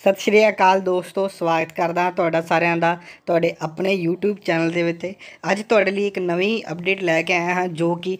ਸਤਿ ਸ਼੍ਰੀ ਅਕਾਲ ਦੋਸਤੋ, ਸਵਾਗਤ ਕਰਦਾ ਤੁਹਾਡਾ ਸਾਰਿਆਂ ਦਾ ਤੁਹਾਡੇ ਆਪਣੇ YouTube ਚੈਨਲ ਦੇ ਵਿੱਚ। ਅੱਜ ਤੁਹਾਡੇ ਲਈ ਇੱਕ ਨਵੀਂ ਅਪਡੇਟ ਲੈ ਕੇ ਆਇਆ ਹਾਂ, ਜੋ ਕਿ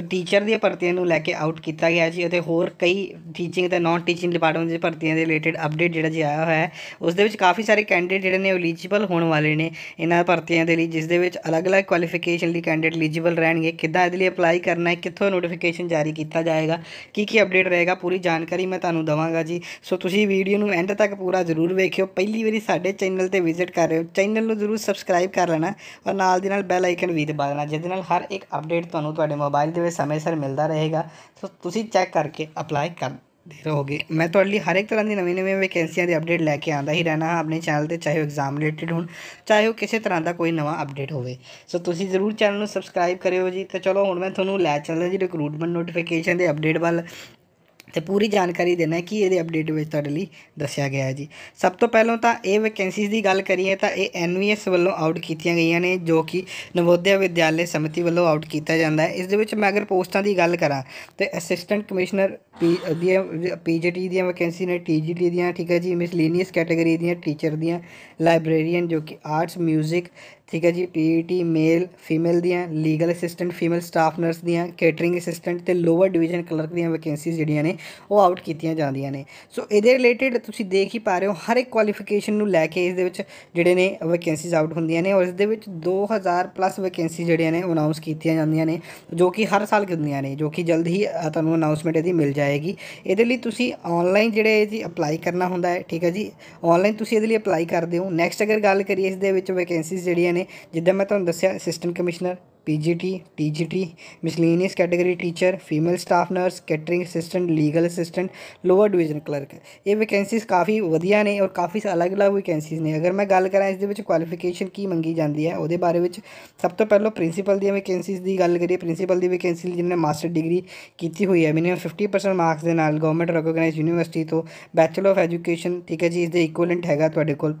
ਟੀਚਰ ਦੀਆਂ ਭਰਤੀਆਂ ਨੂੰ ਲੈ ਕੇ ਆਊਟ ਕੀਤਾ ਗਿਆ ਜੀ ਅਤੇ ਹੋਰ ਕਈ ਟੀਚਿੰਗ ਤੇ ਨਾਨ ਟੀਚਿੰਗ ਡਿਪਾਰਟਮੈਂਟ ਦੀ ਭਰਤੀਆਂ ਦੇ ਰਿਲੇਟਡ ਅਪਡੇਟ ਜਿਹੜਾ ਜੀ ਆਇਆ ਹੋਇਆ ਹੈ, ਉਸ ਦੇ ਵਿੱਚ ਕਾਫੀ ਸਾਰੇ ਕੈਂਡੀਡੇਟ ਜਿਹੜੇ ਨੇ ਐਲੀਜੀਬਲ ਹੋਣ ਵਾਲੇ ਨੇ। ਇਹਨਾਂ ਭਰਤੀਆਂ ਦੇ ਲਈ ਜਿਸ ਦੇ ਵਿੱਚ ਅਲੱਗ-ਅਲੱਗ ਕੁਆਲੀਫਿਕੇਸ਼ਨ ਲਈ ਕੈਂਡੀਡੇਟ ਐਲੀਜੀਬਲ ਰਹਿਣਗੇ। ਕਿੱਦਾਂ ਇਹਦੇ ਲਈ ਅਪਲਾਈ ਕਰਨਾ ਹੈ, ਕਿੱਥੋਂ ਨੋਟੀਫਿਕੇਸ਼ਨ ਜਾਰੀ ਕੀਤਾ ਜਾਏਗਾ ਕੀ ਕੀ ਅਪਡੇਟ ਰਹੇਗਾ, ਪੂਰੀ ਜਾਣਕਾਰੀ ਮੈਂ ਤੁਹਾਨੂੰ ਦਵਾਂਗਾ ਜੀ। ਸੋ ਤੁਸੀਂ ਵੀਡੀਓ ਨੂੰ ਐਂਡ ਤੱਕ ਪੂਰਾ ਜ਼ਰੂਰ ਵੇਖਿਓ। ਪਹਿਲੀ ਵਾਰੀ ਸਾਡੇ ਚੈਨਲ ਤੇ ਵਿਜ਼ਿਟ ਕਰ ਰਹੇ ਹੋ ਚੈਨਲ ਨੂੰ ਜ਼ਰੂਰ ਸਬਸਕ੍ਰਾਈਬ ਕਰ ਲੈਣਾ ਔਰ ਨਾਲ ਦੀ ਨਾਲ ਬੈਲ ਆਈਕਨ ਵੀ ਦਬਾ ਦੇਣਾ, ਜਿਹਦੇ ਨਾਲ ਹਰ ਇੱਕ ਅਪਡੇਟ ਤੁਹਾਨੂੰ ਤੁਹਾਡੇ ਮੋਬਾਈਲ ਦੇ ਵਿੱਚ ਸਮੇਂ ਸਿਰ ਮਿਲਦਾ ਰਹੇਗਾ ਸੋ ਤੁਸੀਂ ਚੈੱਕ ਕਰਕੇ ਅਪਲਾਈ ਕਰਦੇ ਰਹੋਗੇ ਮੈਂ ਤੁਹਾਡੇ ਲਈ ਹਰ ਇੱਕ ਤਰ੍ਹਾਂ ਦੀ ਨਵੀਂ ਨਵੀਂ ਵੈਕੈਂਸੀਆਂ ਦੀ ਅਪਡੇਟ ਲੈ ਕੇ ਆਉਂਦਾ ਹੀ ਰਹਿਣਾ ਹਾਂ ਆਪਣੇ ਚੈਨਲ ਤੇ ਚਾਹੇ ਉਹ ਐਗਜ਼ਾਮ ਰਿਲੇਟਡ ਹੋਣ ਚਾਹੇ ਉਹ ਕਿਸੇ ਤਰ੍ਹਾਂ ਦਾ ਕੋਈ ਨਵਾਂ ਅਪਡੇਟ ਹੋਵੇ ਸੋ ਤੁਸੀਂ ਜ਼ਰੂਰ ਚੈਨਲ ਨੂੰ ਸਬਸਕ੍ਰਾਈਬ ਕਰਿਓ ਜੀ ਤੇ ਚਲੋ ਹੁਣ ਮੈਂ ਤੁਹਾਨੂੰ ਲੈ ਚੱਲਦਾ ਜੀ ਰਿਕਰੂਟਮੈਂਟ ਨੋਟੀਫਿਕੇਸ਼ਨ ਦੇ ਅਪਡੇਟ ਵੱਲ ਤੇ ਪੂਰੀ ਜਾਣਕਾਰੀ ਦੇਣਾ ਕਿ ਇਹਦੇ ਅਪਡੇਟ ਵਿੱਚ ਤੁਹਾਡੇ ਲਈ ਦੱਸਿਆ ਗਿਆ ਹੈ ਜੀ। ਸਭ ਤੋਂ ਪਹਿਲਾਂ ਤਾਂ ਇਹ ਵੈਕੈਂਸੀਜ਼ ਦੀ ਗੱਲ ਕਰੀਏ ਤਾਂ ਇਹ ਐਨਵੀਐਸ ਵੱਲੋਂ ਆਊਟ ਕੀਤੀਆਂ ਗਈਆਂ ਨੇ, ਜੋ ਕਿ ਨਵੋਦਿਆ ਵਿਦਿਆਲੇ ਸਮਿਤੀ ਵੱਲੋਂ ਆਊਟ ਕੀਤਾ ਜਾਂਦਾ ਹੈ। ਇਸ ਦੇ ਵਿੱਚ ਮੈਂ ਅਗਰ ਪੋਸਟਾਂ ਦੀ ਗੱਲ ਕਰਾਂ ਤੇ ਅਸਿਸਟੈਂਟ ਕਮਿਸ਼ਨਰ ਪੀ ਦੀਆਂ ਪੀਜੀਟੀ ਦੀਆਂ ਵੈਕੈਂਸੀ ਨੇ ਟੀਜੀਟੀ ਦੀਆਂ, ਠੀਕ ਹੈ ਜੀ ਮਿਸਲੀਨੀਅਸ ਕੈਟਾਗਰੀ ਦੀਆਂ ਟੀਚਰ ਦੀਆਂ ਲਾਇਬ੍ਰੇਰੀਅਨ ਜੋ ਕਿ ਆਰਟਸ 뮤직 ਠੀਕ ਹੈ ਜੀ ਪੀਈਟੀ ਮੇਲ ਫੀਮੇਲ ਦੀਆਂ legal assistant female staff nurse ਦੀਆਂ ਕੇਟਰਿੰਗ ਅਸਿਸਟੈਂਟ ਤੇ ਲੋਅਰ ਡਿਵੀਜ਼ਨ ਕਲਰਕ ਦੀਆਂ ਵੈਕੈਂਸੀਜ਼ ਜਿਹੜੀਆਂ ਨੇ, ਉਹ ਆਊਟ ਕੀਤੀਆਂ ਜਾਂਦੀਆਂ ਨੇ। ਸੋ ਇਹਦੇ ਰਿਲੇਟਡ ਤੁਸੀਂ ਦੇਖ ਹੀ ਪਾ ਰਹੇ ਹੋ, ਹਰ ਇੱਕ ਕੁਆਲੀਫਿਕੇਸ਼ਨ ਨੂੰ ਲੈ ਕੇ ਇਸ ਦੇ ਵਿੱਚ ਜਿਹੜੇ ਨੇ ਵੈਕੈਂਸੀਜ਼ ਆਊਟ ਹੁੰਦੀਆਂ ਨੇ ਔਰ ਇਸ ਦੇ ਵਿੱਚ 2000 ਪਲੱਸ ਵੈਕੈਂਸੀ ਜਿਹੜੀਆਂ ਨੇ ਅਨਾਉਂਸ ਕੀਤੀਆਂ ਜਾਂਦੀਆਂ ਨੇ, ਜੋ ਕਿ ਹਰ ਸਾਲ ਹੁੰਦੀਆਂ ਨੇ, ਜੋ ਕਿ ਜਲਦ ਹੀ ਤੁਹਾਨੂੰ ਅਨਾਉਂਸਮੈਂਟ ਇਹਦੀ ਮਿਲ ਜਾਏਗੀ। ਇਹਦੇ ਲਈ ਤੁਸੀਂ ਆਨਲਾਈਨ ਜਿਹੜੇ ਜੀ ਅਪਲਾਈ ਕਰਨਾ ਹੁੰਦਾ ਹੈ, ਠੀਕ ਹੈ ਜੀ ਆਨਲਾਈਨ ਤੁਸੀਂ ਇਹਦੇ ਲਈ ਅਪਲਾਈ ਕਰਦੇ ਹੋ। ਨੈਕਸਟ ਅਗਰ ਗੱਲ ਕਰੀਏ ਇਸ ਦੇ ਵਿੱਚ ਵੈਕੈਂਸੀਜ਼ ਜਿਹੜੀਆਂ ਨੇ। ਜਿੱਦਾਂ ਮੈਂ ਤੁਹਾਨੂੰ ਦੱਸਿਆ assistant commissioner PGT TGT miscellaneous category teacher female staff nurse catering assistant legal assistant lower division clerk ਇਹ ਵੈਕੈਂਸੀਜ਼ ਕਾਫੀ ਵਧੀਆ ਨੇ ਔਰ ਕਾਫੀ ਅਲੱਗ-ਅਲੱਗ ਵੈਕੈਂਸੀਜ਼ ਨੇ। ਅਗਰ ਮੈਂ ਗੱਲ ਕਰਾਂ ਇਸ ਦੇ ਵਿੱਚ ਕੁਆਲੀਫਿਕੇਸ਼ਨ ਕੀ ਮੰਗੀ ਜਾਂਦੀ ਹੈ, ਉਹਦੇ ਬਾਰੇ ਵਿੱਚ ਸਭ ਤੋਂ ਪਹਿਲਾਂ ਪ੍ਰਿੰਸੀਪਲ ਦੀਆਂ ਵੈਕੈਂਸੀਜ਼ ਦੀ ਗੱਲ ਕਰੀਏ ਪ੍ਰਿੰਸੀਪਲ ਦੀ ਵੈਕੈਂਸੀ ਜਿਹਨੇ ਮਾਸਟਰ ਡਿਗਰੀ ਕੀਤੀ ਹੋਈ ਹੈ ਮਿਨੀਮਮ 50% ਮਾਰਕਸ ਦੇ ਨਾਲ ਗਵਰਨਮੈਂਟ ਰੈਕੋਗਨਾਈਜ਼ ਯੂਨੀਵਰਸਿਟੀ ਤੋਂ ਬੈਚਲਰ ਆਫ ਐਜੂਕੇਸ਼ਨ ਠੀਕ ਹੈ ਜੀ, ਇਸ ਦੇ ਇਕੁਇਵਲੈਂਟ ਹੈਗਾ ਤੁਹਾਡੇ ਕੋਲ।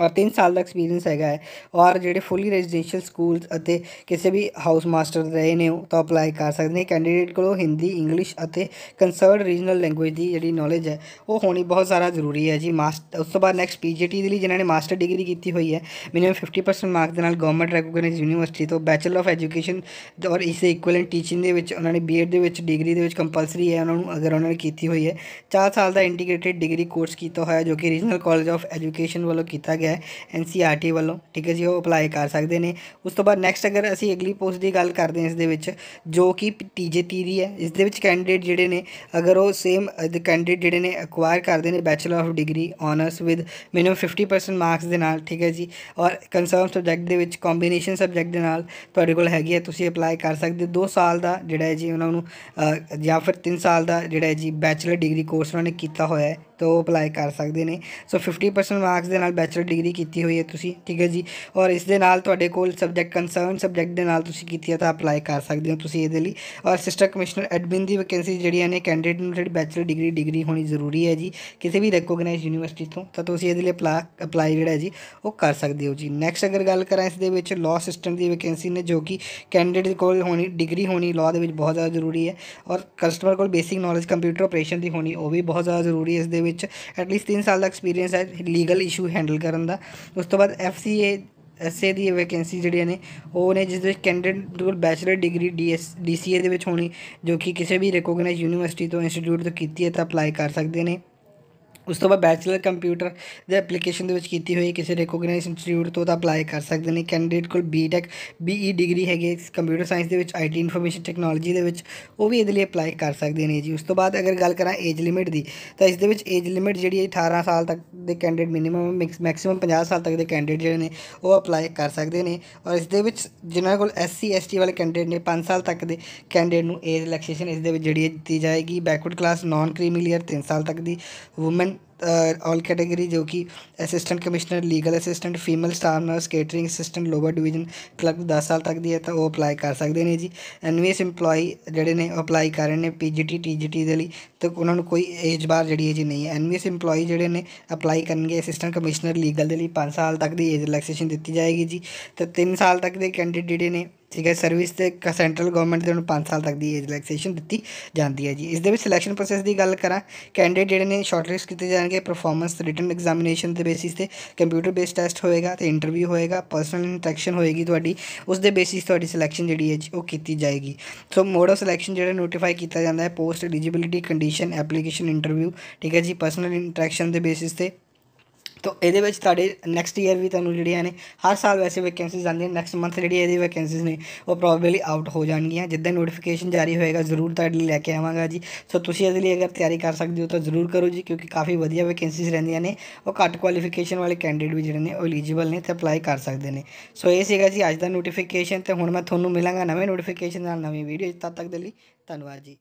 ਔਰ 3 ਸਾਲ ਦਾ ਐਕਸਪੀਰੀਅੰਸ ਹੈਗਾ ਹੈ। ਔਰ ਜਿਹੜੇ ਫੁੱਲੀ ਰੈਜ਼ੀਡੈਂਸ਼ੀਅਲ ਸਕੂਲਸ ਅਤੇ ਕਿਸੇ ਵੀ ਹਾਊਸ ਮਾਸਟਰ ਰਹੇ ਨੇ, ਉਹ ਤਾਂ ਅਪਲਾਈ ਕਰ ਸਕਦੇ ਨੇ। ਕੈਂਡੀਡੇਟ ਕੋਲੋਂ ਹਿੰਦੀ ਇੰਗਲਿਸ਼ ਅਤੇ ਕੰਸਰਨਡ ਰੀਜਨਲ ਲੈਂਗੁਏਜ ਦੀ ਜਿਹੜੀ ਨੌਲੇਜ ਹੈ, ਉਹ ਹੋਣੀ ਬਹੁਤ ਜ਼ਿਆਦਾ ਜ਼ਰੂਰੀ ਹੈ ਜੀ। ਮਾਸਟਰ ਉਸ ਤੋਂ ਬਾਅਦ ਨੈਕਸਟ ਪੀਜੀਟੀ ਦੇ ਲਈ ਜਿਨ੍ਹਾਂ ਨੇ ਮਾਸਟਰ ਡਿਗਰੀ ਕੀਤੀ ਹੋਈ ਹੈ ਮਿਨੀਮਮ 50% ਮਾਰਕ ਦੇ ਨਾਲ ਗਵਰਨਮੈਂਟ ਰੈਕੋਗਨਾਈਜ਼ ਯੂਨੀਵਰਸਿਟੀ ਤੋਂ ਬੈਚਲਰ ਆਫ ਐਜੂਕੇਸ਼ਨ ਔਰ ਇਸ ਦੇ ਇਕੁਇਵਲੈਂਟ ਟੀਚਿੰਗ ਦੇ ਵਿੱਚ ਉਹਨਾਂ ਨੇ ਬੀਐਡ ਦੇ ਵਿੱਚ ਡਿਗਰੀ ਦੇ ਵਿੱਚ ਕੰਪਲਸਰੀ ਹੈ, ਉਹਨਾਂ ਨੂੰ ਅਗਰ ਉਹਨਾਂ ਨੇ ਕੀਤੀ ਹੋਈ ਹੈ। 4 ਸਾਲ ਦਾ ਇੰਟੀਗ੍ਰੇਟਿਡ ਡਿਗਰੀ ਕੋਰਸ ਕੀਤਾ ਹੋਇਆ ਜੋ ਕਿ ਰੀਜਨਲ ਕਾਲਜ ਆਫ ਐਜੂਕੇਸ਼ਨ ਵੱਲੋਂ ਕੀਤਾ ਗਿਆ ਹੈ ਐਨਸੀਆਰਟੀ ਵੱਲੋਂ, ਠੀਕ ਹੈ ਜੀ, ਉਹ ਅਪਲਾਈ ਕਰ ਸਕਦੇ ਨੇ। ਉਸ ਤੋਂ ਬਾਅਦ ਨੈਕਸਟ ਅਗਰ ਅਸੀਂ ਅਗਲੀ ਪੋਸਟ ਦੀ ਗੱਲ ਕਰਦੇ ਹਾਂ ਇਸ ਦੇ ਵਿੱਚ, ਜੋ ਕਿ ਟੀਜੇਟੀ ਦੀ ਹੈ, ਇਸ ਦੇ ਵਿੱਚ ਕੈਂਡੀਡੇਟ ਜਿਹੜੇ ਨੇ, ਅਗਰ ਉਹ ਸੇਮ ਕੈਂਡੀਡੇਟ ਜਿਹੜੇ ਨੇ ਅਕਵਾਇਰ ਕਰਦੇ ਨੇ bachelor of degree honours with minimum 50% marks ਦੇ ਨਾਲ, ਠੀਕ ਹੈ ਜੀ, ਔਰ ਕੰਸਰਨ ਸਬਜੈਕਟ ਦੇ ਵਿੱਚ ਕੰਬੀਨੇਸ਼ਨ ਸਬਜੈਕਟ ਦੇ ਨਾਲ ਤੁਹਾਡੇ ਕੋਲ ਹੈਗੀ ਹੈ, ਤੁਸੀਂ ਅਪਲਾਈ ਕਰ ਸਕਦੇ ਹੋ। 2 ਸਾਲ ਦਾ ਜਿਹੜਾ ਹੈ ਜੀ, ਉਹਨਾਂ ਨੂੰ ਜਾਂ ਫਿਰ 3 ਸਾਲ ਦਾ ਜਿਹੜਾ ਹੈ ਜੀ ਬੈਚਲਰ ਡਿਗਰੀ ਕੋਰਸ ਉਹਨਾਂ ਨੇ ਕੀਤਾ ਹੋਇਆ ਹੈ। ਤਾਂ ਉਹ ਅਪਲਾਈ ਕਰ ਸਕਦੇ ਨੇ। ਸੋ 50% ਮਾਰਕਸ ਦੇ ਨਾਲ ਬੈਚਲਰ ਡਿਗਰੀ ਕੀਤੀ ਹੋਈ ਹੈ ਤੁਸੀਂ, ਠੀਕ ਹੈ ਜੀ? ਔਰ ਇਸ ਦੇ ਨਾਲ ਤੁਹਾਡੇ ਕੋਲ ਸਬਜੈਕਟ ਕੰਸਰਨ ਸਬਜੈਕਟ ਦੇ ਨਾਲ ਤੁਸੀਂ ਕੀਤੀ ਹੈ ਤਾਂ ਅਪਲਾਈ ਕਰ ਸਕਦੇ ਹੋ ਤੁਸੀਂ ਇਹਦੇ ਲਈ। ਔਰ ਸਿਸਟਰ ਕਮਿਸ਼ਨਰ ਐਡਮਿਨ ਦੀ ਵੈਕੈਂਸੀ ਜਿਹੜੀਆਂ ਨੇ ਕੈਂਡੀਡੇਟ ਨੂੰ ਜਿਹੜੀ ਬੈਚਲਰ ਡਿਗਰੀ ਡਿਗਰੀ ਹੋਣੀ ਜ਼ਰੂਰੀ ਹੈ ਜੀ। ਕਿਸੇ ਵੀ ਰੈਕੋਗਨਾਈਜ਼ ਯੂਨੀਵਰਸਿਟੀ ਤੋਂ, ਤਾਂ ਤੁਸੀਂ ਇਹਦੇ ਲਈ ਅਪਲਾ ਅਪਲਾਈ ਜਿਹੜਾ ਜੀ, ਉਹ ਕਰ ਸਕਦੇ ਹੋ ਜੀ। ਨੈਕਸਟ ਅਗਰ ਗੱਲ ਕਰਾਂ ਇਸ ਦੇ ਵਿੱਚ ਲਾਅ ਅਸਿਸਟੈਂਟ ਦੀ ਵੈਕੈਂਸੀ ਨੇ, ਜੋ ਕਿ ਕੈਂਡੀਡੇਟ ਕੋਲ ਹੋਣੀ ਡਿਗਰੀ ਹੋਣੀ ਲਾਅ ਦੇ ਵਿੱਚ ਬਹੁਤ ਜ਼ਿਆਦਾ ਜ਼ਰੂਰੀ ਹੈ। ਔਰ ਕਸਟਮਰ ਕੋਲ ਬੇਸਿਕ ਨੌਲੇਜ ਕੰਪਿਊਟਰ ਆਪਰੇਸ਼ਨ ਦੀ ਹੋਣੀ, ਉਹ ਵੀ ਬਹੁਤ ਜ਼ਿਆਦਾ ਜ਼ਰੂਰੀ ਹੈ ਇਸ ਦੇ ਵਿੱਚ। ਵਿੱਚ ਐਟਲੀਸਟ 3 ਸਾਲ ਦਾ ਐਕਸਪੀਰੀਅੰਸ ਹੈ ਲੀਗਲ ਇਸ਼ੂ ਹੈਂਡਲ ਕਰਨ ਦਾ। ਉਸ ਤੋਂ ਬਾਅਦ ਐਫਸੀਏ ਐਸਏ ਦੀ ਵੈਕੈਂਸੀ ਜਿਹੜੀਆਂ ਨੇ, ਉਹ ਨੇ ਜਿਸ ਵਿੱਚ ਕੈਂਡੀਡੇਟ ਕੋਲ ਬੈਚਲਰ ਡਿਗਰੀ ਡੀਐਸ ਡੀਸੀਏ ਦੇ ਵਿੱਚ ਹੋਣੀ, ਜੋ ਕਿ ਕਿਸੇ ਵੀ ਰੈਕੋਗਨਾਈਜ਼ ਯੂਨੀਵਰਸਿਟੀ ਤੋਂ ਇੰਸਟੀਚਿਊਟ ਤੋਂ ਕੀਤੀ ਹੈ ਤਾਂ ਅਪਲਾਈ ਕਰ ਸਕਦੇ ਨੇ। ਉਸ ਤੋਂ ਬਾਅਦ ਬੈਚਲਰ ਕੰਪਿਊਟਰ ਦੇ ਐਪਲੀਕੇਸ਼ਨ ਦੇ ਵਿੱਚ ਕੀਤੀ ਹੋਈ ਕਿਸੇ ਰੈਕੋਗਨਾਈਜ਼ ਇੰਸਟੀਚਿਊਟ ਤੋਂ ਤਾਂ ਅਪਲਾਈ ਕਰ ਸਕਦੇ ਨੇ। ਕੈਂਡੀਡੇਟ ਕੋਲ ਬੀਟੈਕ ਬੀਈ ਡਿਗਰੀ ਹੈਗੀ ਕੰਪਿਊਟਰ ਸਾਇੰਸ ਦੇ ਵਿੱਚ ਆਈਟੀ ਇਨਫੋਰਮੇਸ਼ਨ ਟੈਕਨੋਲੋਜੀ ਦੇ ਵਿੱਚ, ਉਹ ਵੀ ਇਹਦੇ ਲਈ ਅਪਲਾਈ ਕਰ ਸਕਦੇ ਨੇ ਜੀ। ਉਸ ਤੋਂ ਬਾਅਦ ਅਗਰ ਗੱਲ ਕਰਾਂ ਏਜ ਲਿਮਿਟ ਦੀ, ਤਾਂ ਇਸ ਦੇ ਵਿੱਚ ਏਜ ਲਿਮਿਟ ਜਿਹੜੀ ਹੈ 18 ਸਾਲ ਤੱਕ ਦੇ ਕੈਂਡੀਡੇਟ ਮਿਨੀਮਮ ਮੈਕਸਿਮਮ 50 ਸਾਲ ਤੱਕ ਦੇ ਕੈਂਡੀਡੇਟ ਜਿਹੜੇ ਨੇ, ਉਹ ਅਪਲਾਈ ਕਰ ਸਕਦੇ ਨੇ। ਔਰ ਇਸ ਦੇ ਵਿੱਚ ਜਿਨ੍ਹਾਂ ਕੋਲ ਐਸਸੀ ਐਸਟੀ ਵਾਲੇ ਕੈਂਡੀਡੇਟ ਨੇ 5 ਸਾਲ ਤੱਕ ਦੇ ਕੈਂਡੀਡੇਟ ਨੂੰ ਏਜ ਰਿਲੈਕਸੇਸ਼ਨ ਇਸ ਦੇ ਵਿੱਚ ਜਿਹੜੀ ਹੈ ਦਿੱਤੀ ਜਾਏਗੀ। ਬੈਕਵਰਡ ਕਲਾਸ ਨਾਨ ਕ੍ਰੀਮੀਲੀਅਰ 3 ਸਾਲ ਤੱਕ ਦੀ। ਔਮਨ ਆਲ ਕੈਟਾਗਰੀ ਜੋ ਕਿ assistant commissioner legal assistant female staff nurse catering assistant lower division clerk 10 ਸਾਲ ਤੱਕ ਦੀ ਹੈ ਤਾਂ ਉਹ ਅਪਲਾਈ ਕਰ ਸਕਦੇ ਨੇ ਜੀ। ਐਨਵੀਐਸ EMPLOYE ਜਿਹੜੇ ਨੇ ਉਹ ਅਪਲਾਈ ਕਰ ਰਹੇ ਨੇ ਪੀਜੀਟੀ ਟੀਜੀਟੀ ਦੇ ਲਈ। ਤਾਂ ਉਹਨਾਂ ਨੂੰ ਕੋਈ ਏਜ ਬਾਰ ਜਿਹੜੀ ਹੈ ਜੀ ਨਹੀਂ ਹੈ। ਐਨਵੀਐਸ EMPLOYE ਜਿਹੜੇ ਨੇ ਅਪਲਾਈ ਕਰਨਗੇ ਅਸਿਸਟੈਂਟ ਕਮਿਸ਼ਨਰ ਲੀਗਲ ਦੇ ਲਈ 5 ਸਾਲ ਤੱਕ ਦੀ ਏਜ ਰਿਲੈਕਸੇਸ਼ਨ ਦਿੱਤੀ ਜਾਏਗੀ ਜੀ। ਤੇ 3 ਸਾਲ ਤੱਕ ਦੇ ਕੈਂਡੀਡੇਟ ਜਿਹੜੇ ਨੇ ਠੀਕ ਹੈ ਸਰਵਿਸ ਤੇ ਸੈਂਟਰਲ ਗਵਰਨਮੈਂਟ ਦੇ ਨੂੰ 5 ਸਾਲ ਤੱਕ ਦੀ ਏਜ ਰਿਲੈਕਸੇਸ਼ਨ ਦਿੱਤੀ ਜਾਂਦੀ ਹੈ ਜੀ। ਇਸ ਦੇ ਵਿੱਚ ਸਿਲੈਕਸ਼ਨ ਪ੍ਰੋਸੈਸ ਦੀ ਗੱਲ ਕਰਾਂ ਕੈਂਡੀਡੇਟ ਜਿਹੜੇ ਨੇ ਸ਼ਾਰਟਲਿਸਟ ਕੀਤੇ ਜਾਣਗੇ ਜਾਣਗੇ ਪਰਫਾਰਮੈਂਸ ਰਿਟਨ ਐਗਜ਼ਾਮੀਨੇਸ਼ਨ ਦੇ ਬੇਸਿਸ ਤੇ ਕੰਪਿਊਟਰ ਬੇਸਡ ਟੈਸਟ ਹੋਏਗਾ ਤੇ ਇੰਟਰਵਿਊ ਹੋਏਗਾ ਪਰਸਨਲ ਇੰਟਰੈਕਸ਼ਨ ਹੋਏਗੀ ਤੁਹਾਡੀ, ਉਸ ਦੇ ਬੇਸਿਸ ਤੁਹਾਡੀ ਸਿਲੈਕਸ਼ਨ ਜਿਹੜੀ ਹੈ ਜੀ, ਉਹ ਕੀਤੀ ਜਾਏਗੀ। ਸੋ ਮੋਡ ਆਫ ਸਿਲੈਕਸ਼ਨ ਜਿਹੜਾ ਨੋਟੀਫਾਈ ਕੀਤਾ ਜਾਂਦਾ ਹੈ post eligibility condition application interview ਠੀਕ ਹੈ ਜੀ ਪਰਸਨਲ ਇੰਟਰੈਕਸ਼ਨ ਦੇ ਬੇਸਿਸ ਤੇ ਤੋ ਇਹਦੇ ਵਿੱਚ ਤੁਹਾਡੇ ਨੈਕਸਟ ਈਅਰ ਵੀ ਤੁਹਾਨੂੰ ਜਿਹੜੀਆਂ ਨੇ, ਹਰ ਸਾਲ ਵੈਸੇ ਵੈਕੈਂਸੀਜ਼ ਆਉਂਦੀਆਂ ਨੈਕਸਟ ਮੰਥ ਜਿਹੜੀ ਇਹਦੀ ਵੈਕੈਂਸੀਜ਼ ਨੇ, ਉਹ ਪ੍ਰੋਬੇਬਲੀ ਆਊਟ ਹੋ ਜਾਣਗੀਆਂ। ਜਿੱਦਾਂ ਨੋਟੀਫਿਕੇਸ਼ਨ ਜਾਰੀ ਹੋਏਗਾ, ਜ਼ਰੂਰ ਤੁਹਾਡੇ ਲਈ ਲੈ ਕੇ ਆਵਾਂਗਾ ਜੀ। ਸੋ ਤੁਸੀਂ ਇਹਦੇ ਲਈ ਅਗਰ ਤਿਆਰੀ ਕਰ ਸਕਦੇ ਹੋ, ਤਾਂ ਜ਼ਰੂਰ ਕਰੋ ਜੀ, ਕਿਉਂਕਿ ਕਾਫੀ ਵਧੀਆ ਵੈਕੈਂਸੀਜ਼ ਰਹਿੰਦੀਆਂ ਨੇ। ਉਹ ਘੱਟ ਕੁਆਲੀਫਿਕੇਸ਼ਨ ਵਾਲੇ ਕੈਂਡੀਡੇਟ ਵੀ ਜਿਹੜੇ ਨੇ, ਉਹ ਐਲੀਜੀਬਲ ਨੇ ਤੇ ਅਪਲਾਈ ਕਰ ਸਕਦੇ ਨੇ। ਸੋ ਇਹ ਸੀਗਾ ਜੀ ਅੱਜ ਦਾ ਨੋਟੀਫਿਕੇਸ਼ਨ ਤੇ ਹੁਣ ਮੈਂ ਤੁਹਾਨੂੰ ਮਿਲਾਂਗਾ ਨਵੇਂ ਨੋਟੀਫਿਕੇਸ਼ਨ ਨਾਲ ਨਵੀਂ ਵੀਡੀਓ ਤਦ ਤੱਕ ਦੇ ਲਈ। ਧੰਨਵਾਦ ਜੀ।